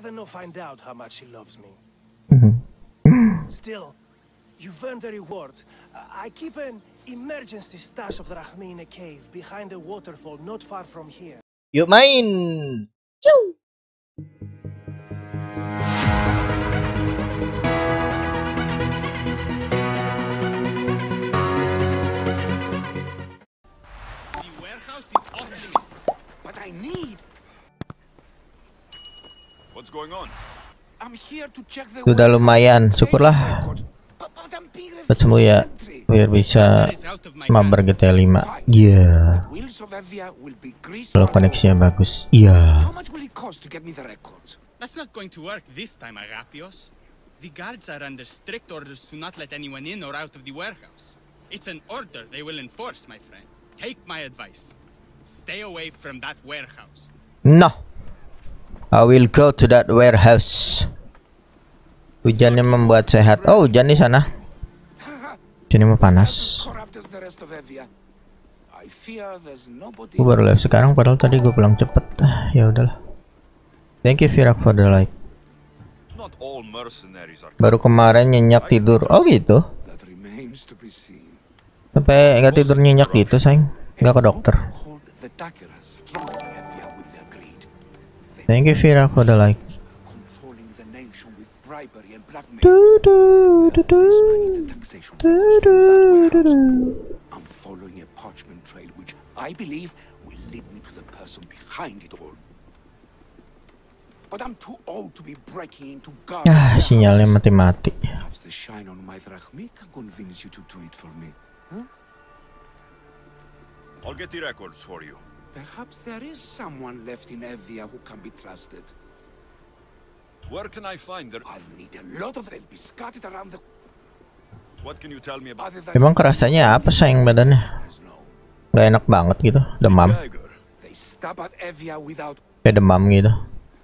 rather not find out how much she loves me. Mm-hmm. Still, you've earned a reward. I I keep an emergency stash of drachmi in a cave behind a waterfall not far from here. Yuk main. Ciu. Sudah lumayan, syukurlah. semua ya, biar bisa mabar. GTA 5. Iya. Greased Kalau koneksinya bagus. Iya. Agapios. The guards are under strict orders to not let anyone in or out of the warehouse. It's an order they will enforce, my friend. Take my advice. Stay away from that warehouse. No. I will go to that warehouse. Hujannya membuat sehat. Oh, hujan di sana. Sini mah As panas. Gue baru live sekarang padahal tadi gue pulang cepet. Ah, Ya udahlah. Thank you Virak for the like. Baru kemarin nyenyak tidur. Oh gitu. Sampai nggak tidur nyenyak gitu, sayang. Nggak ke dokter. Thank you Virak for the like. Bribery and blackmail. Taxation. I'm following a parchment trail which I believe will lead me to the person behind it all. But I'm too old to be breaking into guard. Ah, sinyalnya warehouses. mati-mati. Perhaps the shine on my drachmi can convince you to do it for me. Huh? I'll get the records for you. Perhaps there is someone left in Evia who can be trusted. Where can I find the? I'll need a lot of them be scattered around the What can you tell me about Emang kerasanya apa sayang badannya? Gak enak banget gitu. Demam. Kayak demam gitu.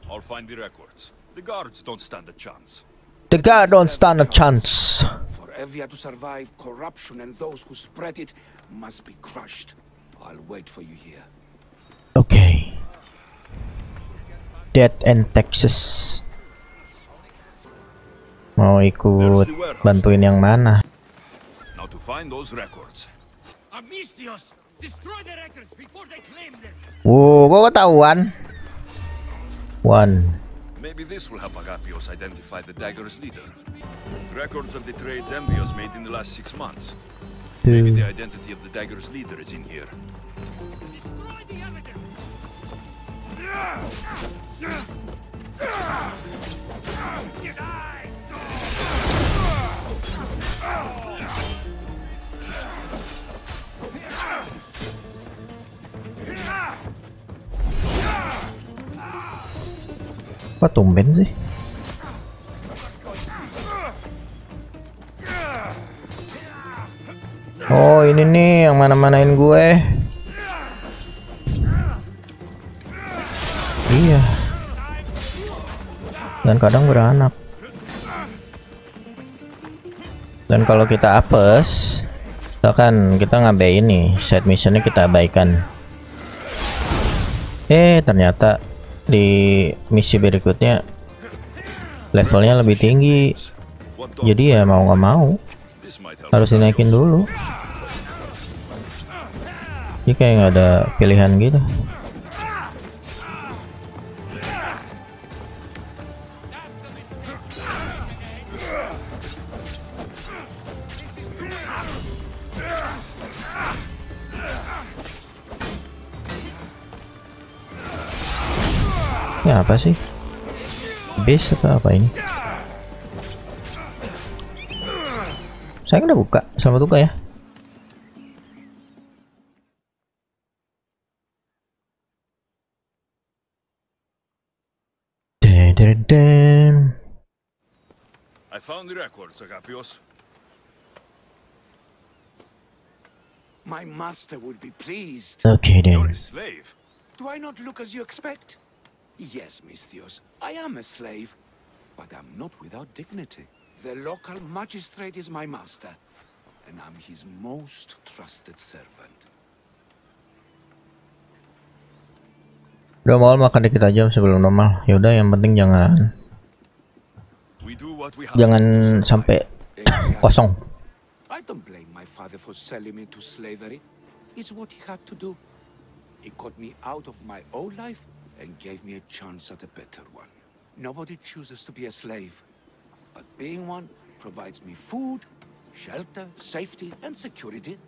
I'll find the records. The guards don't stand a chance. The guy don't stand a chance. For Evia to survive, corruption and those who spread it must be crushed. I'll wait for you here. Oke. Dead and Texas. Mau ikut bantuin yang mana? Now to find those records. Amistios! Destroy the records before they claim them! Wow, kok ketahuan? One. Maybe this will help Agapios identify the dagger's leader. Records of the trades Envios made in the last six months. Maybe Two. the identity of the dagger's leader is in here. Destroy the evidence! Kok tumben sih? Oh ini nih yang mana-manain gue. Iya. Dan kadang beranak Dan kalau kita apes Misalkan kita ngabai ini Side missionnya kita abaikan. Eh ternyata Di misi berikutnya Levelnya lebih tinggi. Jadi ya mau nggak mau harus dinaikin dulu. Ini kayak nggak ada pilihan gitu apa sih base atau apa ini saya udah buka selamat buka ya Dededen. I found the records, Agapios. My master would be pleased. Oke You're deh. a slave. Do I not look as you expect? Yes, Misthios, I am a slave, but I'm not without dignity. The local magistrate is my master, and I'm his most trusted servant. Udah mau makan dikit aja sebelum normal. Ya udah yang penting jangan jangan sampai kosong. I don't blame my father for selling me to slavery. It's what he had to do. He got me out of my old life and gave me a chance at a better one. Nobody chooses to be a slave, but being one provides me food, shelter, safety, and security.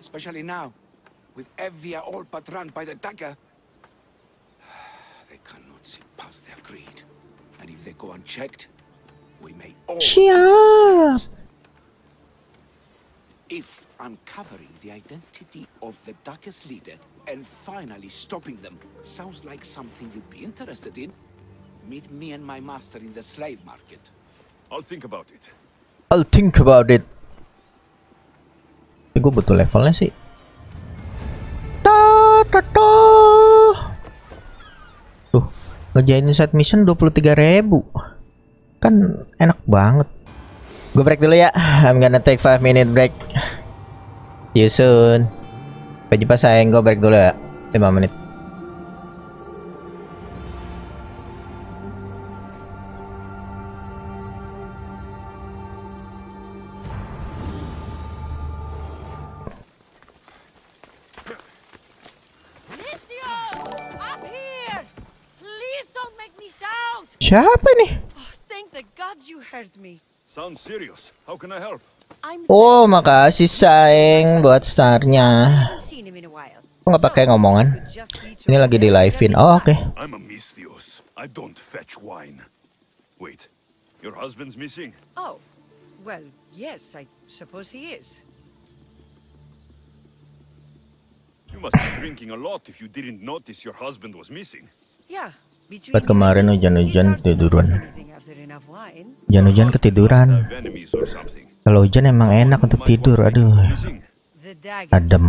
Especially now, with Evia all but run by the dagger. They cannot see past their greed. And if they go unchecked, we may all Siap. If uncovering the identity of the darkest leader and finally stopping them sounds like something you'd be interested in, meet me and my master in the slave market. I'll think about it. I'll think about it. Gue butuh levelnya sih. Ta ta ta. Tuh, ngejain side mission 23.000. Kan enak banget. Gue break dulu ya. I'm gonna take 5 minute break. See you soon. Sampai jumpa sayang. Gue break dulu ya. 5 menit. Mistio! Up here! Please don't make me shout! Siapa nih? Oh, thank the gods you heard me. Sounds serious. How can I help? Oh, makasih sayang buat startnya. haven't seen him in a while. Kok nggak pakai ngomongan? Ini lagi di live-in. Oh, oke. back. I'm a Misthios. I don't fetch wine. Wait, your husband's missing? Oh, well, yes, I suppose he is. You must be drinking a lot if you didn't notice your husband was missing. Yeah. Between Buat kemarin hujan-hujan tiduran. Hujan-hujan ketiduran. Kalau hujan emang enak untuk tidur. Aduh, adem.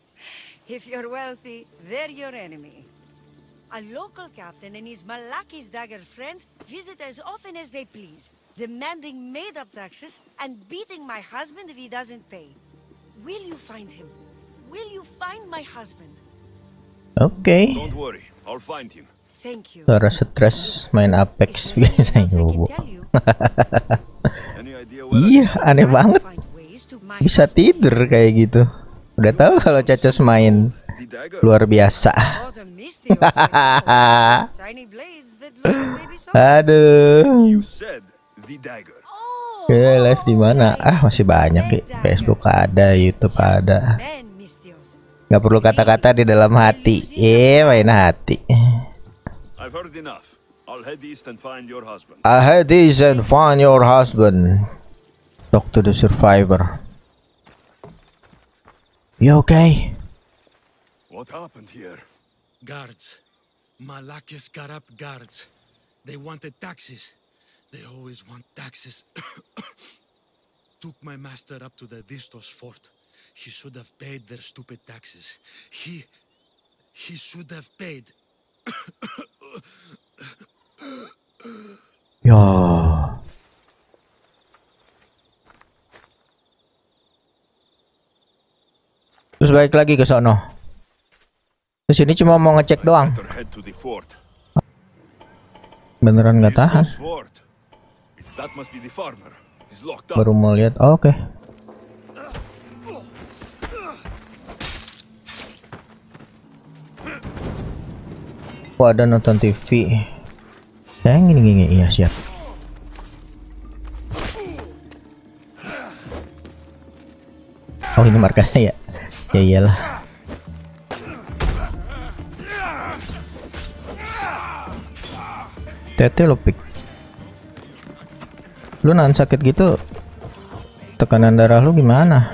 If you're wealthy, they're your enemy. A local captain and his Malaki's dagger friends visit as often as they please, demanding made-up taxes and beating my husband if he doesn't pay. Will you find him? Will you find my husband? Oke. Don't worry, I'll find him. Suara stres main Apex biasanya bobo. Iya, aneh banget. Bisa tidur kayak gitu. Udah tahu kalau Cacos main luar biasa. Aduh. Oh, Oke, live di mana? Ah, masih banyak ya. Facebook ada, YouTube ada. Nggak perlu kata-kata di dalam hati. Eh, main hati. I've heard enough. I'll head east and find your husband. I had this and find your husband. Talk to the survivor. You okay? What happened here? Guards. Malakis got up guards. They wanted taxes. They always want taxes. Took my master up to the Vistos fort. He should have paid their stupid taxes. He... He should have paid. Ya. Terus balik lagi ke sono. Ke sini cuma mau ngecek doang. Beneran nggak tahan. Baru mau lihat. Oh, Oke. Wah ada nonton TV. Yang gini gini iya siap. Oh ini markasnya ya. Ya iyalah. Tete lo pik. Lu nahan sakit gitu tekanan darah lu gimana?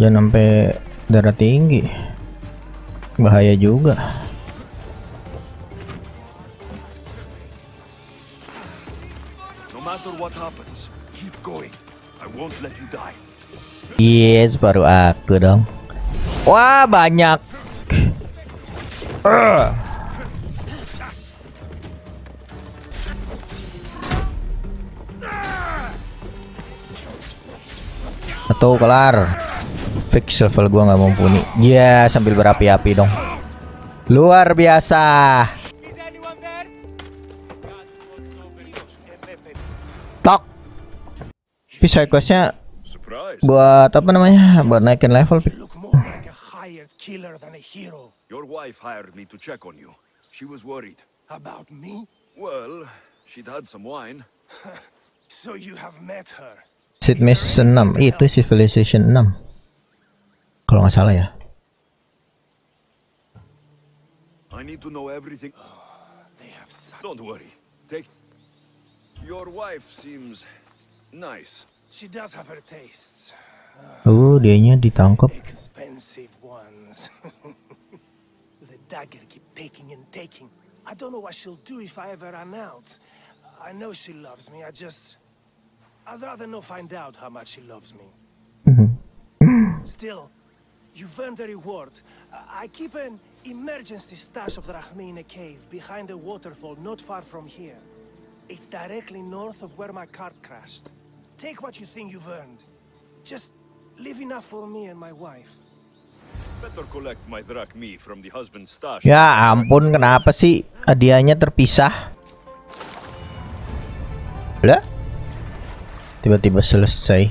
Jangan sampai darah tinggi. Bahaya juga. Matter what happens, keep going. I won't let you die. Yes, baru aku dong. Wah, banyak. Satu kelar. Fix level gua nggak mumpuni. Iya, sambil berapi-api dong. Luar biasa. Tapi side questnya buat apa namanya? Buat naikin level. Your wife hired me to check on you. She was worried. About me? Well, she'd had some wine. So you have met her. Seed Mission 6 itu Civilization 6 Kalau nggak salah ya I need to know everything. They have such... Don't worry. Take. Your wife seems nice. She does have her tastes. Uh, dianya ditangkap Expensive ones. the dagger keep taking and taking. I don't know what she'll do if I ever run out. I know she loves me, I just... I'd rather not find out how much she loves me. Still, you've earned a reward. I keep an emergency stash of drachmi in a cave behind a waterfall not far from here. It's directly north of where my cart crashed. Take what you think you've earned. Just leave enough for me and my wife. Better collect my drachmi from the husband's stash. Ya ampun kenapa sih hadiahnya terpisah Lah Tiba-tiba selesai